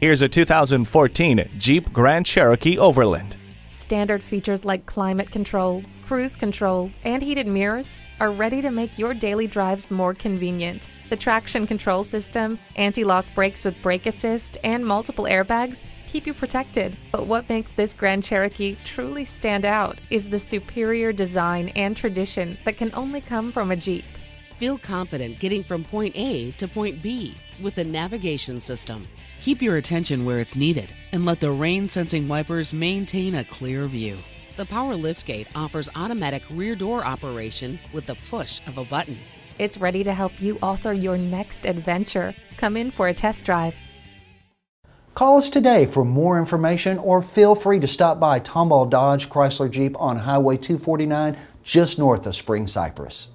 Here's a 2014 Jeep Grand Cherokee Overland. Standard features like climate control, cruise control, and heated mirrors are ready to make your daily drives more convenient. The traction control system, anti lock brakes with brake assist, and multiple airbags keep you protected. But what makes this Grand Cherokee truly stand out is the superior design and tradition that can only come from a Jeep. Feel confident getting from point A to point B with the navigation system. Keep your attention where it's needed and let the rain sensing wipers maintain a clear view. The power liftgate offers automatic rear door operation with the push of a button. It's ready to help you author your next adventure. Come in for a test drive. Call us today for more information or feel free to stop by Tomball Dodge Chrysler Jeep on Highway 249 just north of Spring Cypress.